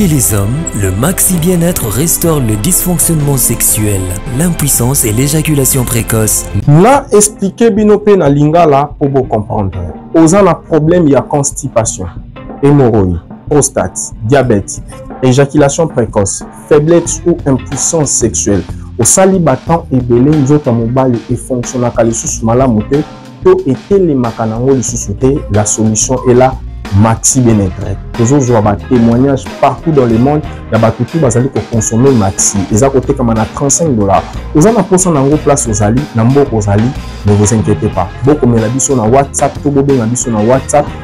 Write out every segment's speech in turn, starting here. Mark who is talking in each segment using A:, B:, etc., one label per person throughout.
A: Chez les hommes, le maxi bien-être restaure le dysfonctionnement sexuel, l'impuissance et l'éjaculation précoce.
B: Na expliquer bino pe na lingala pour vous comprendre. Oza na problème ya constipation, hémorroïde, prostate, diabète, éjaculation précoce, faiblesse ou impuissance sexuelle. Osali ba temps ebele nzoto mobali efonctionnaka lisusu malamu te to etelemaka nango lisusu te la solution est là maxi benetre tozozwa batémoignage partout dans le monde ya bato tu bazali koconsomme maxi eza kotekama na 35 dollar oza na mposa na yango place ozali na mboka ozali ne vous inquiétez pas bokomela biso na whatsapp to bobenga biso na whatsapp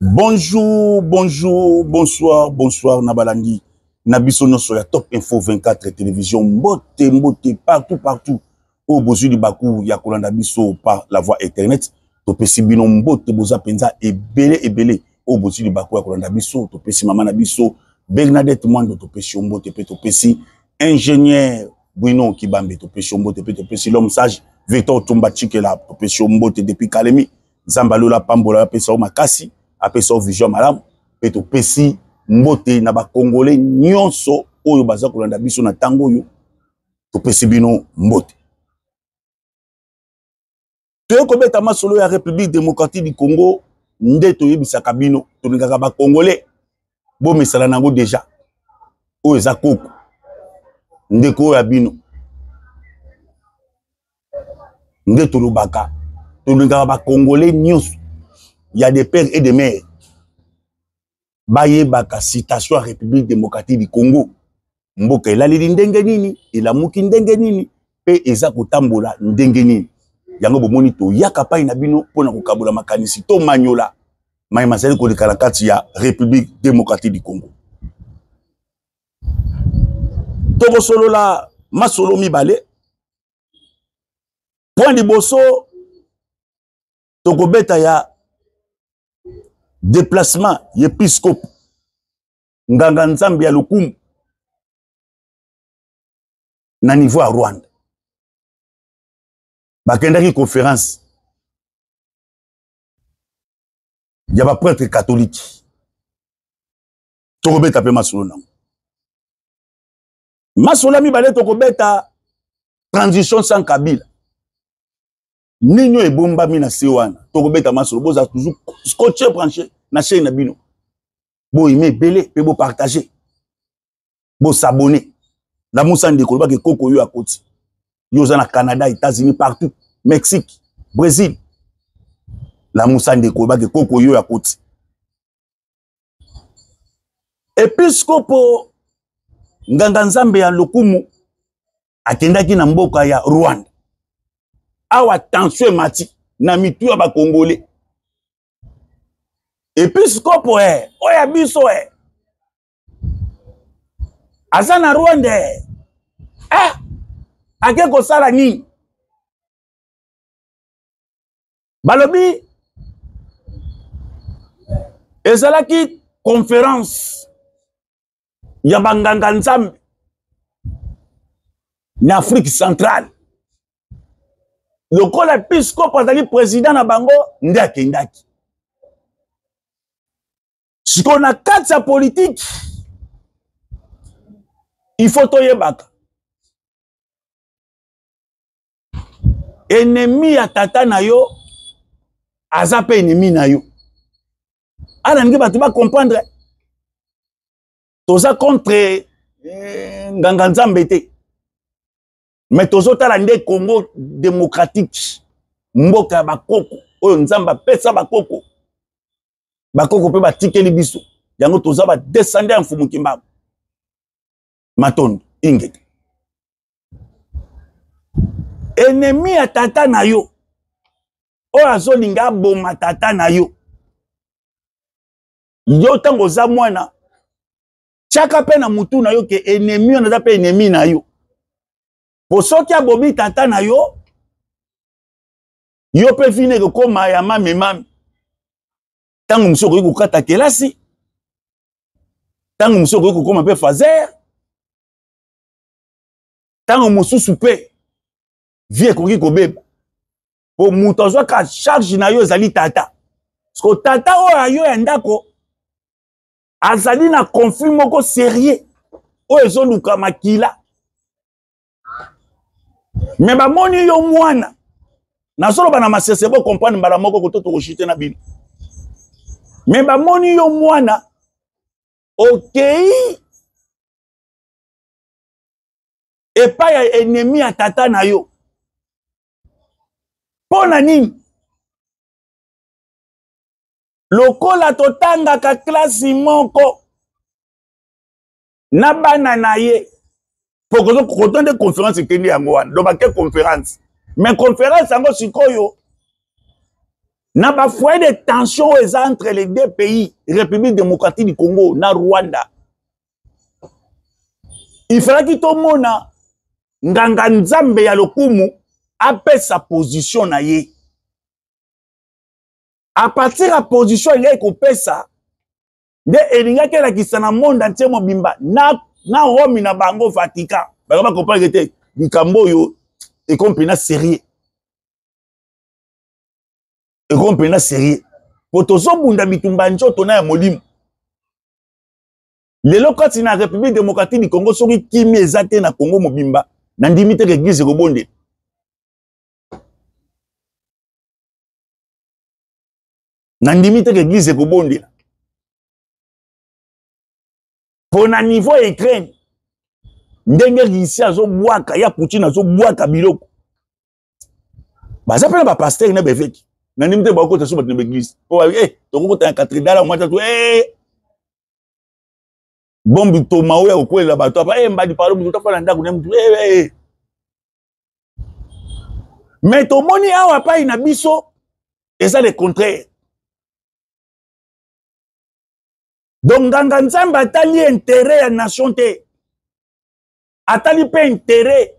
C: Bonjour, bonjour, bonsoir, bonsoir na balandi na biso nyonso ya Top Info 24 télévision mbote mbote partout partout oyo bozwi libaku ya kolanda biso par la voie internet topesi bino mbote boza mpenza ebele ebele oyo bozwi libaku ya kolanda biso topesi mama na biso Bernadette Mwando topesi yo mbote mpe topesi ingénieur Bruno Kibambe topesi yo mbote mpe topesi l'homme sage Victor Tumba Chikela topesi yo mbote depuis Kalemi nzambe alola apambola apesa yo makasi apesa yo vision malamu mpe topesi mbote na bakongole nyonso oyo baza kolanda biso na ntango oyo topesi bino mbote toyei kobeta masolo ya république démocratique du congo nde toyebisaka bino tolingaka bakongole bomesana na yango deja oyo eza koko ndeko oyo ya bino nde tolobaka tolingaka bacongolais nyonso ya de père et de mère bayebaka citation ya république démocratique du congo mboka elaleli ndenge nini elamuki ndenge nini mpe eza kotambola ndenge nini yango bomoni toyaka pai na bino mpo na kokabola makanisi to manyola maye mazali koleka na kati ya république démocratique du congo tokosolola masolo mibale point liboso tokobeta ya déplacement ya episkopo nganga nzambe ya lokumu na niveau ya rwanda bakendaki conférence ya bapretre katolike tokobeta mpe masolo nango masola mibale tokobeta transition sans kabila nini oyo ebombami na se wana tokobeta masolo bozala toujours scotche branche na chaine na bino boyime ebele mpe bopartage bosabone na musa ndeko olobaka ekoko oyo akoti yo oza na canada états-unis partout mexique brésil na musa ndeko olobaka ekoko oyo akoti episkopo nganga nzambe ya lokumu akendaki na mboka ya rwanda awa tension emati na mitu ya bakongole episkopo e oyo ya biso e aza na rwanda e ah, ake kosala nini balobi ezalaki conference ya banganga nzambe na afrique centrale lokola episkopo azali president na bango nde akendaki sikoyo na kati ya politiki il faut toyebaka ennemi ya tata na yo aza mpe ennemi na yo awa nalingi bato bacomprendre toza contre eh, nganga nzambe te mais tozotala nde congo démocratique mboka ya bakoko oyo nzambe apesa bakoko bakoko mpe batikeli biso yango toza badescende ya mfumu kimbangu matondo ingeta enemi ya tata na yo oyo azolinga aboma tata na yo yo ntango oza mwana tyaka mpe na motu na yo ke enemi wana aza mpe enemi na yo mpo soki abomi tata na yo yo mpe vino ekokoma ya mamemame ntango mosusu okoki kokata kelasi ntango mosusu okoki kokoma mpe fazer ntango mosusu mpe vie ekoki kobeba mpo moto azwaka charge na yo ezali tata siko tata oyo ayo ya ndako azali na conflit moko serieux oyo ezoluka makila me bamoni yo mwana nazoloba na masese bo comprendre mbala moko koto tokoshite na bino me bamoni yo mwana okei okay. epai ya enemi ya tata na yo mpo na nini lokola totangaka klasi moko na bana na ye po kozo koto nde conférence ekendi yango wana donc bake conférence mais conférence yango sikoyo na bafoye de tension oyo eza entre les deux pays république démocratique du congo na rwanda ifalaki tomona nganga nzambe ya lokumu apesa position na ye apartir ya position alingaki kopesa nde elingaki elakisa na monde antie mobimba na, na romi na bango vatican bango bakomprendre te likambo oyo ekomi mpena serie ekomi mpena serie mpo tozobunda bitumba njoto na ya molimo lelo kati na république démocratique du congo soki kimi eza te na congo mobimba nandimi te ke eglize ekobondela nandimi te ke eglise ekobondela mpo na niveau ya ukraine ndenge russie azobwaka ya poutine azobwaka biloko baza mpe na bapastere na beveki nandimi te bakokota so bato na baeglise mpo babi e eh, tokokota na katridala mwatatu e eh! bombi toma oyo akokwelela bato apa e eh, mbadi palo moto tafala na ndako na motu e me tomoni awa epai na biso eza le contraire donc nganga nzambe atali intere ya nation te atali mpe intere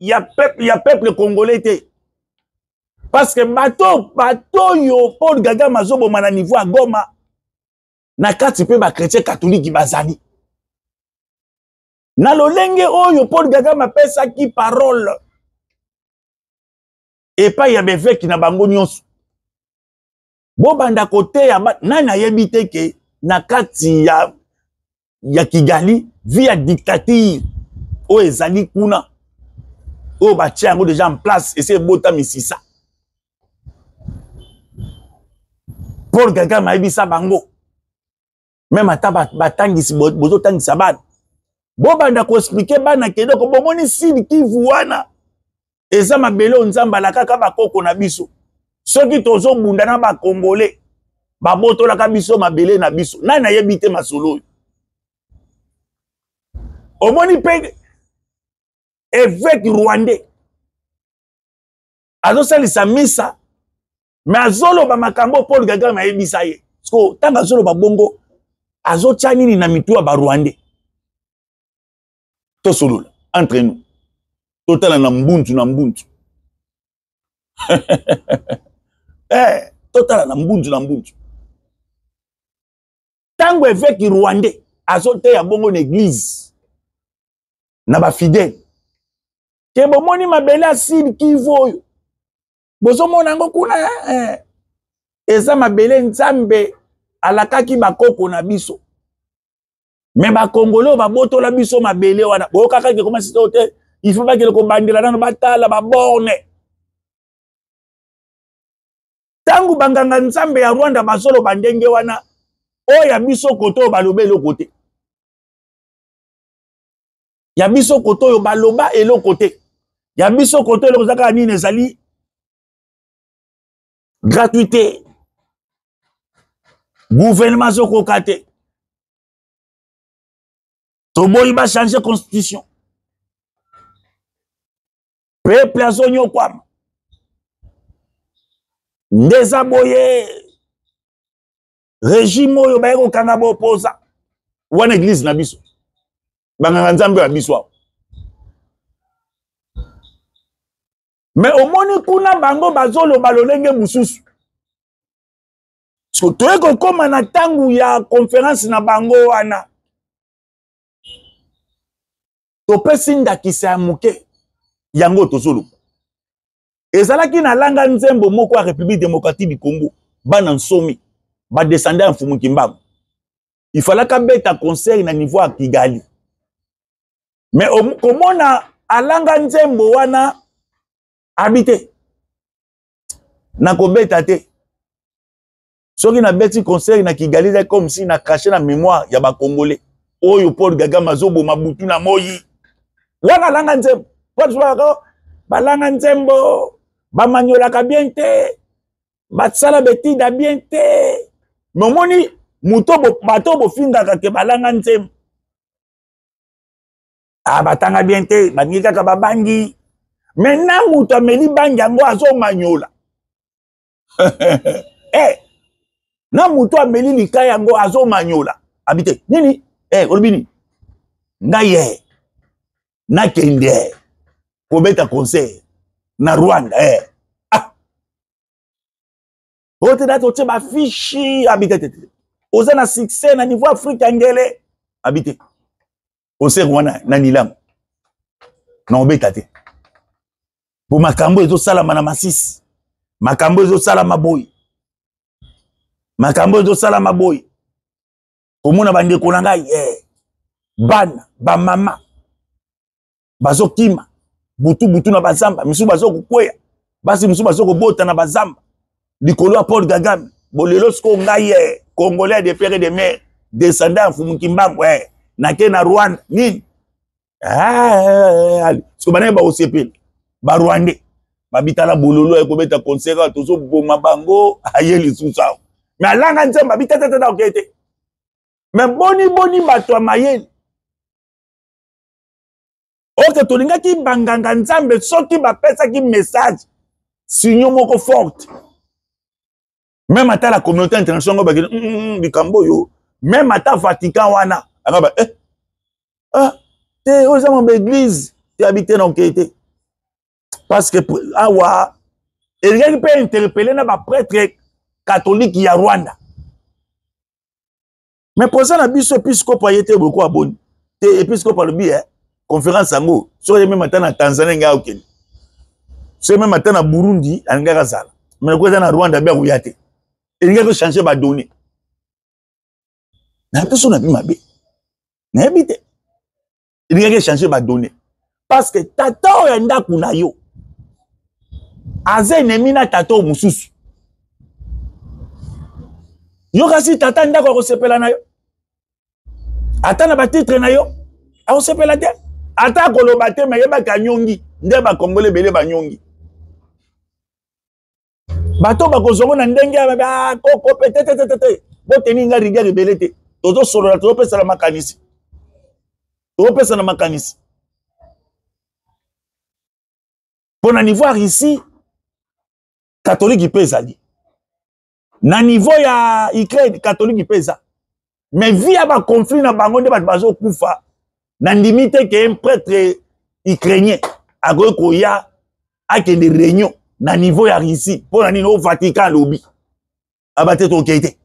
C: ya peuple, ya peuple congolais te parce que bato bato oyo paul gagame azoboma na niveau ya goma na kati mpe bakretien katoliki bazali na lolenge oyo paul kagame apesaki parole epai ya beveki na bango nyonso bobanda koteya nani ayebi te ke na kati ya, ya kigali vi ya dictature oyo ezali kuna oyo batya yango deja en place esi ebota misisa paul kagame ayebisa bango meme ata batangisi bozotangisa bana bobanda koexplike bana kedoko bomoni sidi kivu wana eza mabele oyo nzambe alakaka bakoko na biso soki tozobunda na bakongole babotolaka biso mabele na biso nani ayebi te masolo oyo omoni mpe eveke rwandais azosalisa misa me azoloba makambo oyo paul kagame ayebisa ye siko ntango azoloba bongo azotya nini na mitu ya barwandais tosolola entre nous totala na mbuntu na mbuntu eh, totala na mbuntu na mbuntu ntango eveki rwandais azoteya bongo na eglize na bafidele te bomoni mabele ya sud kivu oyo bozomona yango kuna eh, eh. eza mabele nzambe alakaki bakoko na biso me bakongole oyo babotola biso mabele wana boyokaka ke komasi to te il faut bakende kobandela nano batala baborne ntango banganga nzambe ya rwanda bazoloba ndenge wana oyo ya biso kote oyo baloba eloko te ya biso koto oyo baloba eloko te ya biso koto eloko eza kaka nini ezali gratuité gouvernement azokoka te toboyi bachange constitution peuple azonyokwama nde eza boye regime oyo baye kokanga baoposa wana eglise na biso banganga nzambe ya biso awa me omoni kuna bango bazoloba lolenge mosusu so toye kokóma na ntango ya konferense na bango wana topesi ndakisa ya moke yango tozoluka ezalaki na langa nzembo moko ya république démocratique du congo bana nsomi badescende ya mfumu kimbangu ifalaka beta concert na niveau ya kigali me komona alanga nzembo wana abi te nakobeta te soki nabeti concert na kigali ezali comme si na crache na mémoire ya bacongolais oyo paul gagame azoboma butu na moi wana alanga nzembo posolaka balanga nzembo bamaniolaka bien te basala betida bien te me omoni moto bato oyo bofingaka ke balanga nzembo ah, batanga bien te balingi kaka babangi me na moto ameli bangi yango azomaniola eh, na moto ameli lika yango azomanyola abi te nini eh, olobi nini ngai ye eh, nakende eh, kobeta concert na rwanda eh. ah. oyo te dati otye bafishi abi te tete oza na succès na niveau afrika ngele abi te concert wana na nilam na obeta te mpo makambo ezosalama na masisi makambo ezosalama boye makambo ezosalama boye komona bandeko na ngai eh. bana bamama bazokima butu butu na bazamba misusu bazokokweya basi misusu bazokobota na bazamba likolo ya paul kagame bolelo sikoyo ngai ye eh, congolais de pere de mer descendant ya mfumu kimbangu e eh, nake na rwanda nini ah, sikoyo banani bakosepela barwandais babitala bololo ya kobeta concert awa tozoboma bango aye lisusu awa me alanga nzambe abitatatata okei te me boniboni bato ya mayele oke tolingaki banganga nzambe soki bapesaki message sinyo moko forte meme ata la communauté international ngo bakeli mm, mm, mm, likambo oyo meme ata vatican wana anga ba eh, ah, te oyo eza mambo église te habite na okei te parce que awa elingaki mpe interpele na baprêtre catholique ya rwanda mais poza na biso episkopo aye te bokoa boni te episkopo alobi eh, conférence yango soki ye meme ata na tanzanie ngai akende soki meme ata na burundi alingaki azala me lokola eza na rwanda be akoya te elingaki ochange badonne na biso nabi mabe nayebi te elingaki echange badonne parce que tata oyo ya ndako na yo aza enemi na tata oyo mosusu yo kasi tata ndako akosepela na yo ata na batitre na yo akosepela te ata akoloba te mayebaki anyongi nde bakongole ebele banyongi bato bakozwa ngo na ndenge ya ah, koko pe te te te te boteni nga rivière ebele te tozosolola tozopesana makanisi tozopesana makanisi mpo na niveau ya russie katolike mpe ezali na niveau ya ukraine katolike mpe eza mais via baconflit na bango nde bato bazokufa nandimi te ke un prêtre ukrainien akoki koya akende réunion na niveau ya russie mpo na nini o vatican alobi aba te tokei te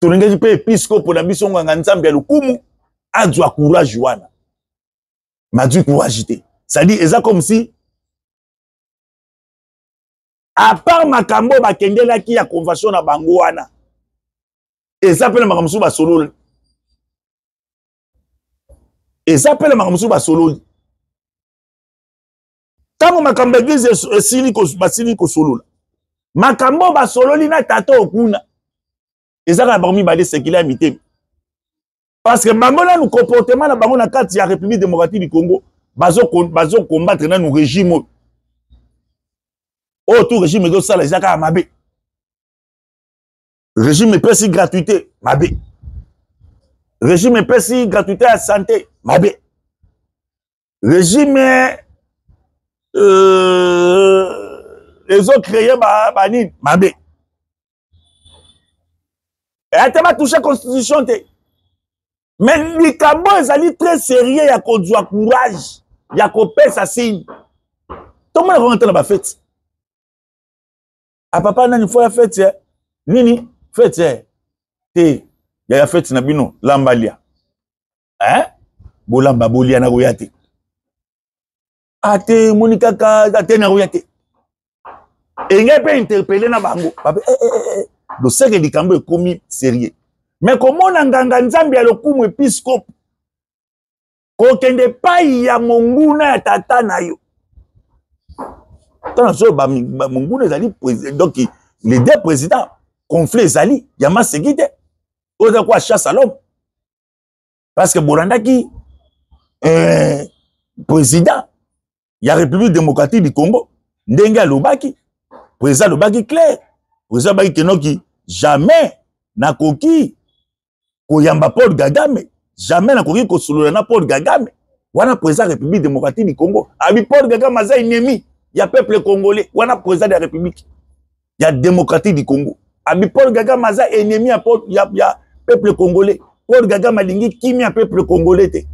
C: tolingaki mpe episkopo na biso nganga nzambe ya lokumu azwa courage wana mazwi courage te cestadire eza comme si apart makambo oyo bakengelaki ya convention na bango wana eza mpe na makambo mosusu basololi eza mpe na makambo mosusu basololi ntango makambo ya eglize esili basili kosolola makambo oyo basololi na tata okuna ezaka na bango mibale sekele ya mitema parce que bango nanu comportement na bango na kati ya république démocratique du congo bazokombattre nanu régime oyo oyo tout régime ezosala eza kaka mabe régime epesi gratuité mabe régime epesi gratuité ya santé mabe regime euh, ezo créer ba, ba nini mabe ata batouche constitution te mais likambo ezali très sérieux ya kozwa courage ya kopesa signe tomona kaka ntana bafeti apapa ah, nani fo ya feti eh? nini feti eh? te ya ya feti na bino lambalia eh? bolamba bolia nakoya te ate moni kaka ate nakoya te engai mpe interpele na bango babe eh, eh, eh, eh. loseke likambo ekomi serieux me komona nganga nzambe ya lokumu episkope kokende epai ya monguna ya tata na yo tana soyo monguna ezali donc les deux présidents conflit ezali ya maseki te oza kuwa chasse à l'homme parce que bolandaki euh, président ya république démocratique du congo ndenge alobaki président alobaki claire président alobaki kenoki jamais nakoki koyamba paul kagame jamais nakoki kosolola na paul kagame wana président ya république démocratique du congo abi paul kagame aza ennemi ya peuple congolais wana président ya république ya démocratique du congo abi paul kagame aza ennemi ya, ya, ya peuple congolais paul kagame alingi kimia ya peuple congolais te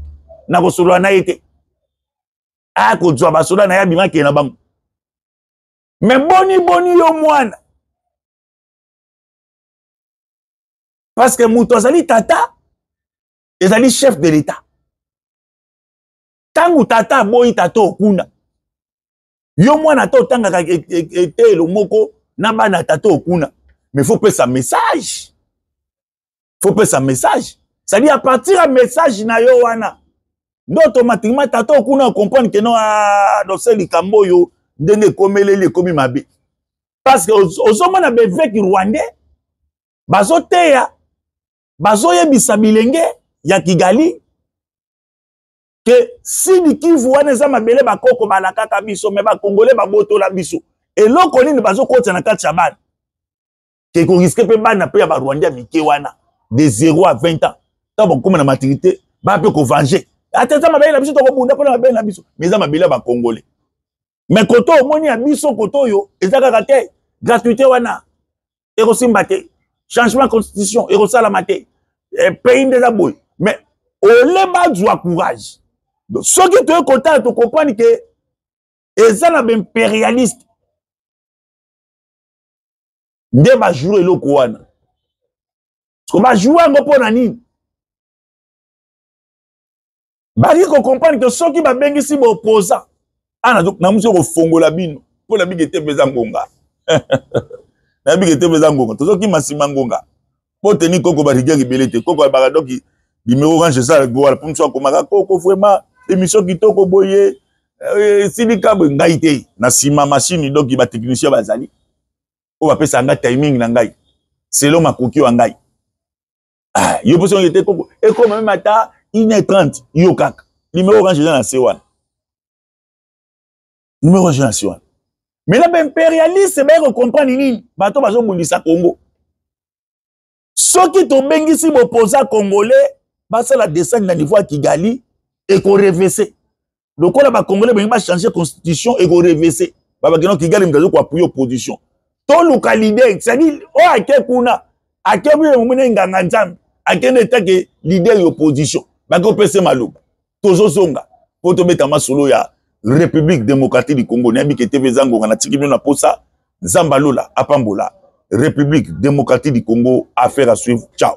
C: na kosolola na ye te aya kozwa basoda na ye abima akende na bango me boni boni yo mwana parce que moto azali tata ezali chef de l'état ntango tata aboyi tata okuna yo mwana ata otangaka e, e, e, eteyelo moko na bana tata okuna mais faut pesa message faut pesa message c'est-à-dire à partir ya message na yo wana nde automatiquement tata okuna ocomprendre ke no ah, dose likambo oyo ndenge ekomeleli ekomi mabe parce que ozomona beveki rwandais bazoteya bazoyebisa bilenge ya kigali ke sidi kivu wana eza mabele bakoko balakaka biso me bakongole babotola biso eloko nini bazokotisa na kati ya bana ekoriske mpe bana mpe ya barwandi ya mike wana de 0 a 20 ans ntango bakokoma na maturité baya mpe kovange ata eza mabele na biso tokobunda mpona mabele na biso me eza mabele ya bakongole me koto omoni ya biso koto oyo eza kaka te gratuité wana ekosimba te changement constitution ekosalama te eh, pays nde eza boye me ole bazwa courage soki toye kotala tokomprani ke eza na baimperialiste nde bajour eloko wana ko bajour yango mpo na nini baki kocomprendre ke soki babengisi baopposant ana ah, namusi okofongola bino mpo nabiki ete mpe eza ngonga nabiki ete mpe eza ngonga tozokima nsima ngonga mpo teni koko barigere ebele te koko abaka doki nimero orange eza wala mpo mosu akomaka koko vraiment emission kitoko boye eh, esilika boye ngai te na nsima mashine doki batechnicien bazali oyo bapesaka ngai timing na ngai selon makoki ya ngai ah, yo mposo yango ete koko ekoma meme ata 1h30 yo kaka numero orange eza na se wana numero orange na se wana mais na baimperialiste baye kocomprendre nini bato bazobundisa congo soki tobengisi bopoza congolais basala descendre na niveau ya kigali ekorevese lokola bacongolais balingi bachange constitution ekorevese babakino kigali moto azoki koapuye opposition toluka lider cestadire oyo ake kuna ake bile momene enganga nzambe akende etake lider ya opposition bake opese maloba tozozonga mpo tobeta masolo ya république démocratique du congo nayebi ke tv eza ngonga natiki bino na posa nzambe alola apambola république démocratique du congo affaire à suivre ciao